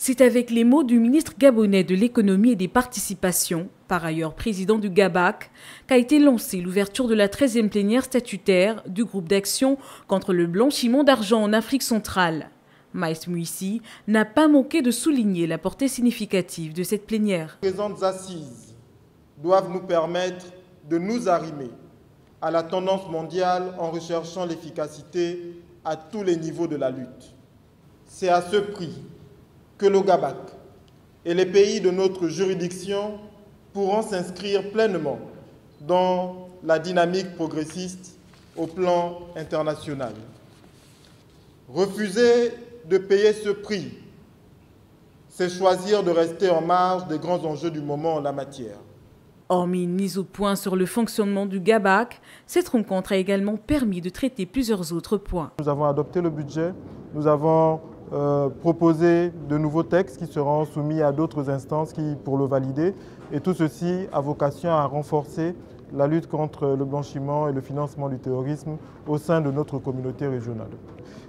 C'est avec les mots du ministre gabonais de l'économie et des participations, par ailleurs président du GABAC, qu'a été lancée l'ouverture de la 13e plénière statutaire du groupe d'action contre le blanchiment d'argent en Afrique centrale. Maïs Mouissi n'a pas manqué de souligner la portée significative de cette plénière. Les présentes assises doivent nous permettre de nous arrimer à la tendance mondiale en recherchant l'efficacité à tous les niveaux de la lutte. C'est à ce prix que le GABAC et les pays de notre juridiction pourront s'inscrire pleinement dans la dynamique progressiste au plan international. Refuser de payer ce prix, c'est choisir de rester en marge des grands enjeux du moment en la matière. Hormis une mise au point sur le fonctionnement du GABAC, cette rencontre a également permis de traiter plusieurs autres points. Nous avons adopté le budget, nous avons euh, proposer de nouveaux textes qui seront soumis à d'autres instances qui, pour le valider. Et tout ceci a vocation à renforcer la lutte contre le blanchiment et le financement du terrorisme au sein de notre communauté régionale.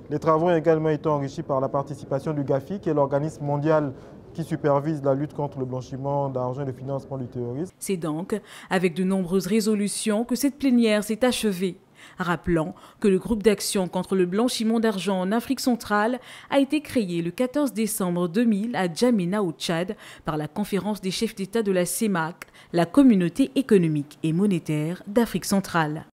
Les travaux ont également été enrichis par la participation du GAFI, qui est l'organisme mondial qui supervise la lutte contre le blanchiment d'argent et le financement du terrorisme. C'est donc avec de nombreuses résolutions que cette plénière s'est achevée rappelant que le groupe d'action contre le blanchiment d'argent en Afrique centrale a été créé le 14 décembre 2000 à Djamena au Tchad par la conférence des chefs d'État de la CEMAC, la communauté économique et monétaire d'Afrique centrale.